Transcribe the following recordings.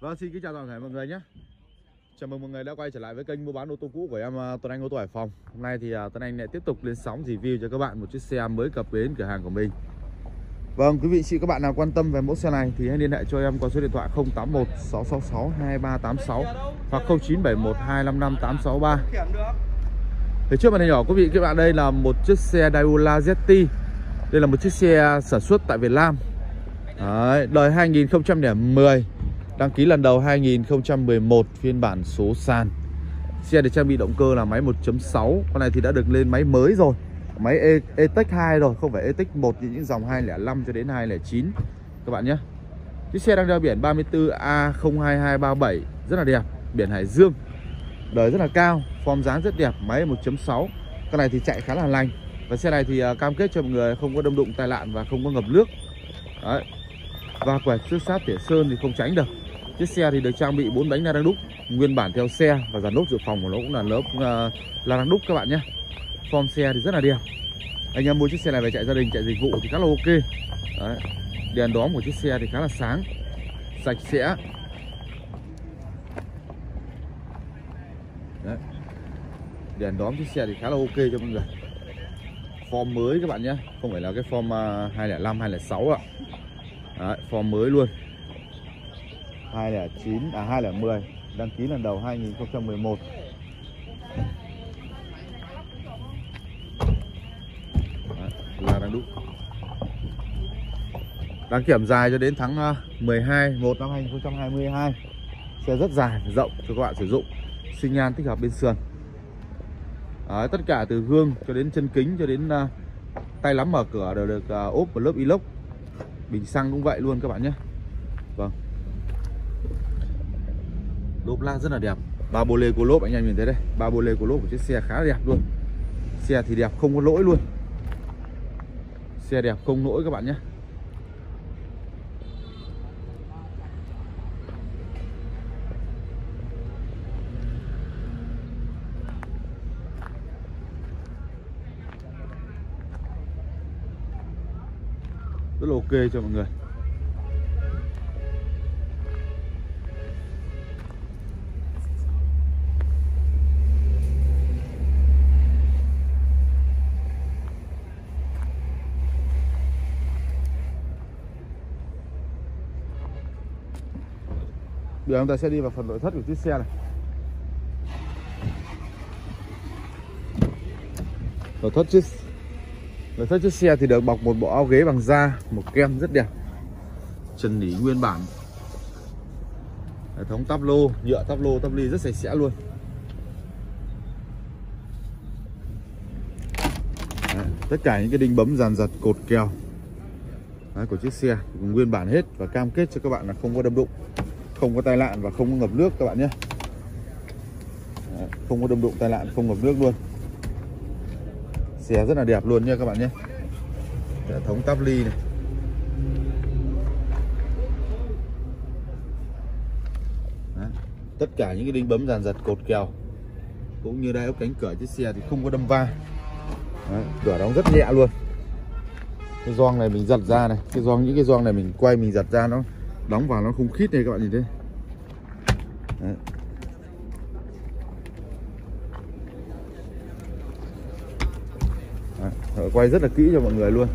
Vâng, xin kính chào toàn thể mọi người nhé. Chào mừng mọi người đã quay trở lại với kênh mua bán ô tô cũ của em à, Tuấn Anh ô tô Hải Phòng. Hôm nay thì à, Tuấn Anh lại tiếp tục lên sóng review cho các bạn một chiếc xe mới cập bến cửa hàng của mình. Vâng, quý vị chị các bạn nào quan tâm về mẫu xe này thì hãy liên hệ cho em qua số điện thoại 081 666 2386 hoặc 0971 255 863. Thì trước màn hình nhỏ quý vị các bạn đây là một chiếc xe Daiula ZT. Đây là một chiếc xe sản xuất tại Việt Nam. Đấy, đời 2010 Đăng ký lần đầu 2011 phiên bản số sàn. Xe được trang bị động cơ là máy 1.6 Con này thì đã được lên máy mới rồi. Máy e Etec2 rồi, Không phải Etec1 như những dòng 205 cho đến 209 Các bạn nhé. Chiếc xe đang đeo biển 34A02237 Rất là đẹp. Biển Hải Dương. Đời rất là cao, Form dáng rất đẹp, Máy 1.6 Con này thì chạy khá là lành. Và xe này thì à, cam kết cho mọi người không có đâm đụng, tai nạn và không có ngập nước. Đấy. Và quẹt xước sát tỉa sơn thì không tránh được chiếc xe thì được trang bị bốn bánh la răng đúc nguyên bản theo xe và dàn lốp dự phòng của nó cũng là lớp uh, la răng đúc các bạn nhé. Form xe thì rất là đẹp. Anh em mua chiếc xe này về chạy gia đình chạy dịch vụ thì khá là ok. Đấy. đèn đóm của chiếc xe thì khá là sáng sạch sẽ. Đấy. đèn đóm chiếc xe thì khá là ok cho mọi người. Form mới các bạn nhé không phải là cái form uh, 205 206 ạ. Đấy, form mới luôn. 209 à 210 đăng ký lần đầu 2011 Đấy, là đang đúc đăng kiểm dài cho đến tháng à, 12 1 năm 2022 xe rất dài rộng cho các bạn sử dụng. Sinh nhan tích hợp bên sườn. Đấy, tất cả từ gương cho đến chân kính cho đến uh, tay lắm mở cửa đều được uh, ốp một lớp inox. Bình xăng cũng vậy luôn các bạn nhé. Vâng lốp la rất là đẹp. Ba bô lê của lốp, anh em nhìn thấy đây. Ba bô lê của lốp của chiếc xe khá là đẹp luôn. Xe thì đẹp không có lỗi luôn. Xe đẹp không lỗi các bạn nhé. Rất là ok cho mọi người. Bây giờ chúng ta sẽ đi vào phần nội thất của chiếc xe này. Nội thất chiếc Nội thất chiếc xe thì được bọc một bộ áo ghế bằng da Một kem rất đẹp. Trần nỉ nguyên bản. Hệ thống tắp lô Nhựa tắp lô tắp ly rất sạch sẽ luôn. Đấy, Tất cả những cái đinh bấm dàn giật cột kèo Đấy, của chiếc xe nguyên bản hết và cam kết cho các bạn là không có đâm đụng không có tai nạn và không có ngập nước các bạn nhé Đấy, không có đâm đụng tai nạn không ngập nước luôn xe rất là đẹp luôn nha các bạn nhé hệ thống tắp ly này Đấy. tất cả những cái đinh bấm dàn giật cột kèo cũng như đây ốc cánh cửa chiếc xe thì không có đâm va Đấy. cửa đóng rất nhẹ luôn cái gioăng này mình giật ra này cái gioăng những cái gioăng này mình quay mình giật ra nó đóng vào nó không khít này các bạn nhìn thấy. Đấy. Đấy, quay rất là kỹ cho mọi người luôn.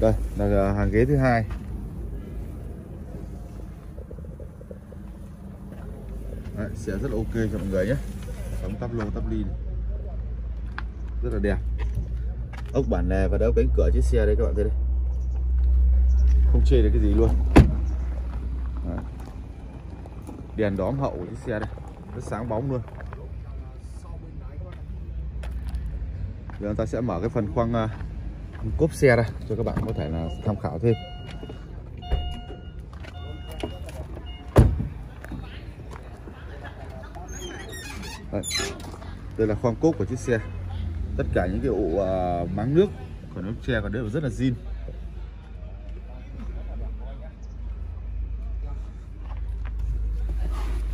Đây là à, hàng ghế thứ hai. Đấy, sẽ rất là ok cho mọi người nhé. Sóng tắp lô tắp ly này. rất là đẹp. Ốc bản nè và đỡ cánh cửa chiếc xe đây các bạn thấy đây không chê được cái gì luôn. Đấy. đèn đóm hậu của chiếc xe đây. Rất sáng bóng luôn. Giờ chúng ta sẽ mở cái phần khoang uh, cốp xe ra cho các bạn có thể là tham khảo thêm. Đây. đây là khoang cốp của chiếc xe. Tất cả những cái ụ uh, máng nước của nó xe còn đều rất là zin.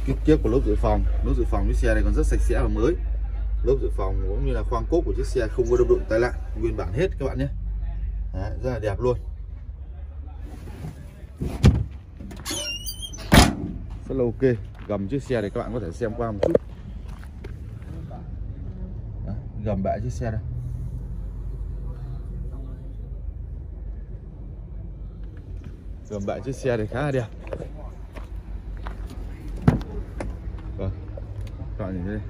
Kích thước của lốp dự phòng. Lốp dự phòng chiếc xe này còn rất sạch sẽ và mới. Lốp dự phòng cũng như là khoang cốp của chiếc xe không có đâm đụng tai nạn. Nguyên bản hết các bạn nhé. Đấy, rất là đẹp luôn. Rất là ok. Gầm chiếc xe này các bạn có thể xem qua một chút. Đấy, gầm bệ chiếc xe đây. Gầm bệ chiếc xe này khá là đẹp vâng chọn gì đây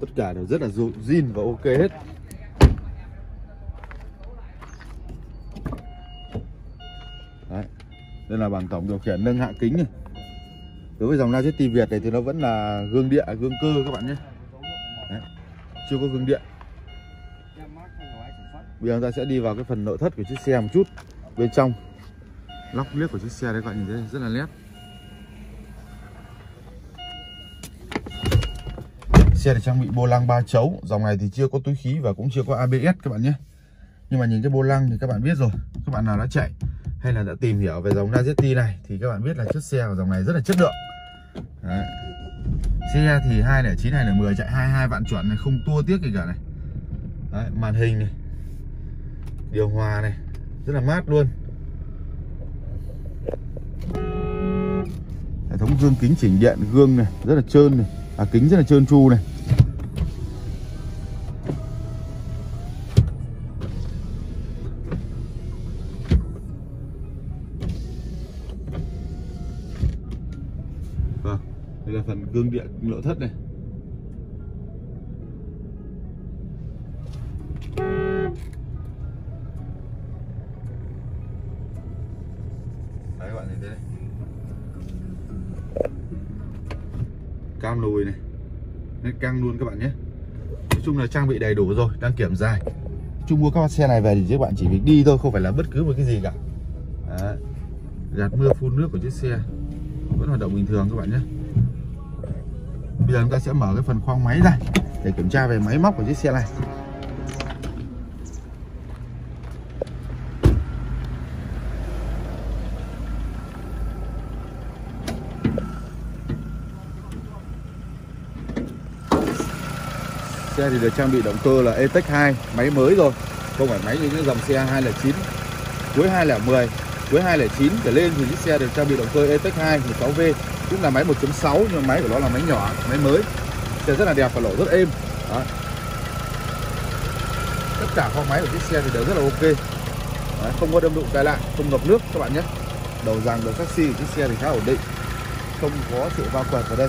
tất cả đều rất là zin và ok hết. Đấy. đây là bảng tổng điều khiển nâng hạ kính này. Đối với dòng Lazetti Việt này thì nó vẫn là gương điện gương cơ các bạn nhé chưa có gương điện. Bây giờ ta sẽ đi vào cái phần nội thất của chiếc xe một chút, bên trong. Lóc liếc của chiếc xe đấy, các bạn nhìn thấy, rất là nét. Xe được trang bị bô lăng ba chấu, dòng này thì chưa có túi khí và cũng chưa có ABS các bạn nhé. Nhưng mà nhìn cái bô lăng thì các bạn biết rồi, các bạn nào đã chạy hay là đã tìm hiểu về dòng Lazetti này thì các bạn biết là chiếc xe của dòng này rất là chất lượng. Đấy xe thì 209 210 chạy 22 vạn chuẩn này không tua tiếc gì cả này. Đấy, màn hình này điều hòa này rất là mát luôn. Hệ thống gương kính chỉnh điện gương này rất là trơn này. À, kính rất là trơn tru này. Phần gương điện nội thất này. Đấy, các bạn nhìn thấy đây cam lùi này. Nét căng luôn các bạn nhé. Nói chung là trang bị đầy đủ rồi, đăng kiểm dài. Chung mua các xe này về thì các bạn chỉ việc đi thôi, không phải là bất cứ một cái gì cả. Đấy. gạt mưa phun nước của chiếc xe. Vẫn hoạt động bình thường các bạn nhé bây giờ chúng ta sẽ mở cái phần khoang máy ra để kiểm tra về máy móc của chiếc xe này. Xe thì được trang bị động cơ là Etec2 Máy mới rồi. Không phải máy như những dòng xe 209 Cuối 210 với 209 trở lên thì chiếc xe được trang bị động cơ E-Tech 2 16V Cũng là máy 1.6 nhưng máy của nó là máy nhỏ, Máy mới. Xe rất là đẹp và lỗ rất êm. Đó. Tất cả khoang máy của chiếc xe thì đều rất là ok. Đó. Không có đâm đụng tai nạn, Không ngập nước các bạn nhé. Đầu rằng đầu taxi của chiếc xe thì khá ổn định. Không có sự va quẹt ở đây.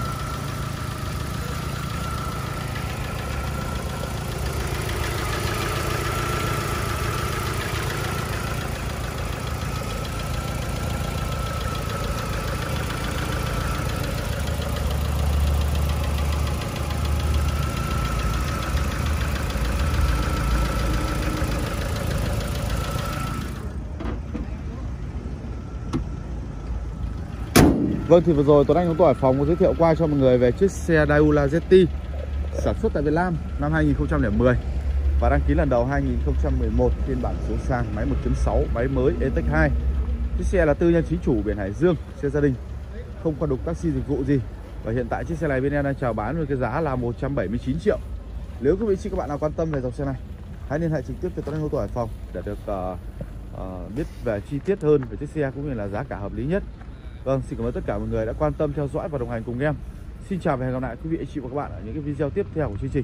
Vâng thì vừa rồi Tuấn Anh chúng tôi ở Phòng có giới thiệu qua cho mọi người về chiếc xe Daewoo Zeti sản xuất tại Việt Nam năm 2010 và đăng ký lần đầu 2011 phiên bản số sàn máy 1.6 máy mới Etec2 chiếc xe là tư nhân chính chủ biển Hải Dương xe gia đình không qua đục taxi dịch vụ gì. Và hiện tại chiếc xe này bên em đang chào bán với cái giá là 179 triệu. Nếu quý vị chị các bạn nào quan tâm về dòng xe này hãy liên hệ trực tiếp với Tuấn Anh ô tô Hải Phòng để được uh, uh, biết về chi tiết hơn về chiếc xe cũng như là giá cả hợp lý nhất. Vâng, xin cảm ơn tất cả mọi người đã quan tâm theo dõi và đồng hành cùng em. Xin chào và hẹn gặp lại quý vị anh chị và các bạn ở những cái video tiếp theo của chương trình.